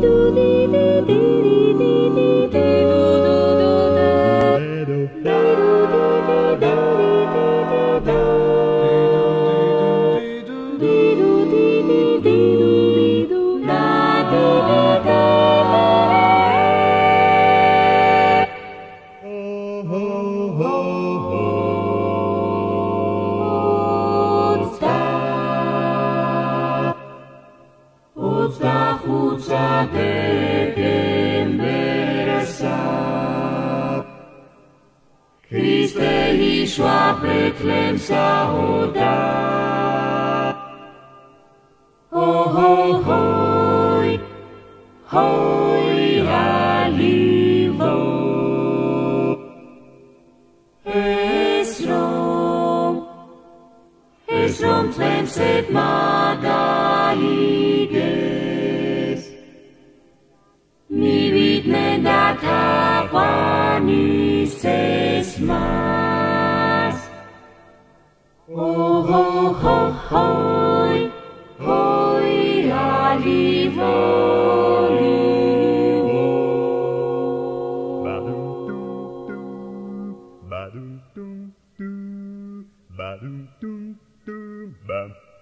do this. Betlehem sa hoda. Ho, ho, hoj, hoj, halivo. Esrom, esrom tlem set magaiges. Kapani sesma. Ho, ho, ho, hoi, hoi, ba-dum-dum-dum, bam, ba-dum-dum-dum,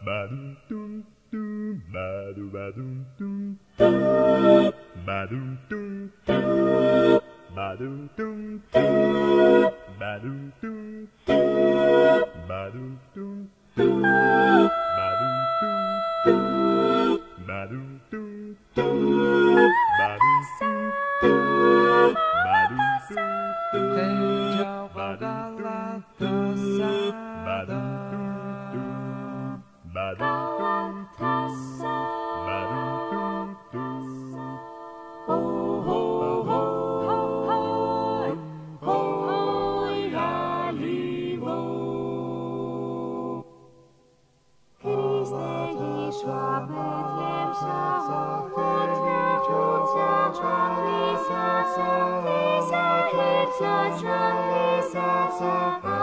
ba-do-ba-dum-dum, ba-dum-dum-dum, ba-dum-dum-dum, ba-dum-dum-dum. Badum dum dum, badum dum dum, badum dum dum, badum dum dum, badum dum dum, Rei badum dum. Galatasaray. dum, badum dum Salve, salve, salve, salve, salve,